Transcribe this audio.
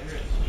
interest